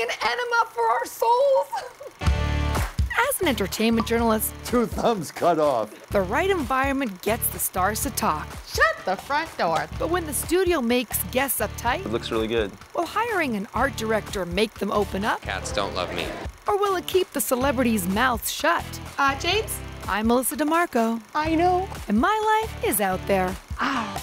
an enema for our souls. As an entertainment journalist, Two thumbs cut off. the right environment gets the stars to talk. Shut the front door. But when the studio makes guests uptight, It looks really good. will hiring an art director make them open up? Cats don't love me. Or will it keep the celebrities' mouths shut? Uh, James? I'm Melissa DiMarco, I know. and my life is out there. Ah.